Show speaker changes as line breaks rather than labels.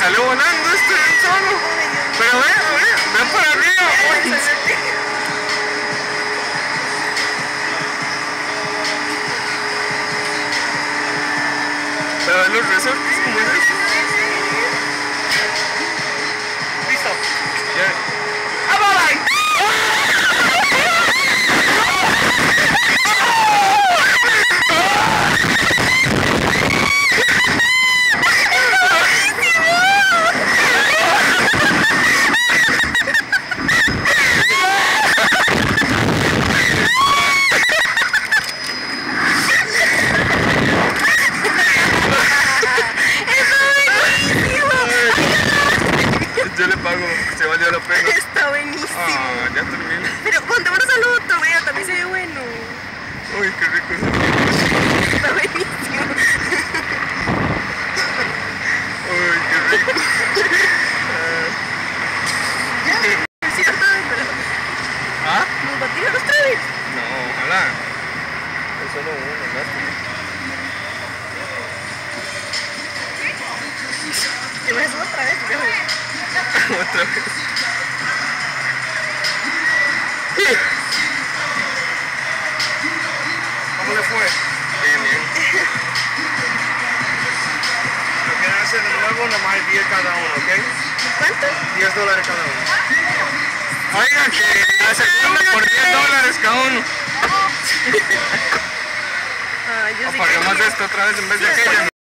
salió volando este solo. Pero ve, ve, ve para arriba. Pero ve los resortes como es eso. Listo. Ya. Yo le pago, se valió la pena.
Está buenísimo.
Ah, ya terminé.
Pero contémonos al otro, vea, también se ve bueno.
Uy, qué rico.
Está buenísimo.
Uy, qué rico.
Es cierto, pero
¿Ah?
nos tirar otra vez.
No, ojalá. Es solo uno, lástima.
A hacer otra vez,
Otra vez. ¿Cómo le fue? Bien, bien. Lo quieren hacer de nuevo, nomás hay 10 cada uno, ¿ok?
¿Cuánto?
10 dólares cada uno. Oigan, que la segunda por 10 dólares cada uno.
Ah, yo sí
O pagamos
quería.
esto otra vez en vez de aquella.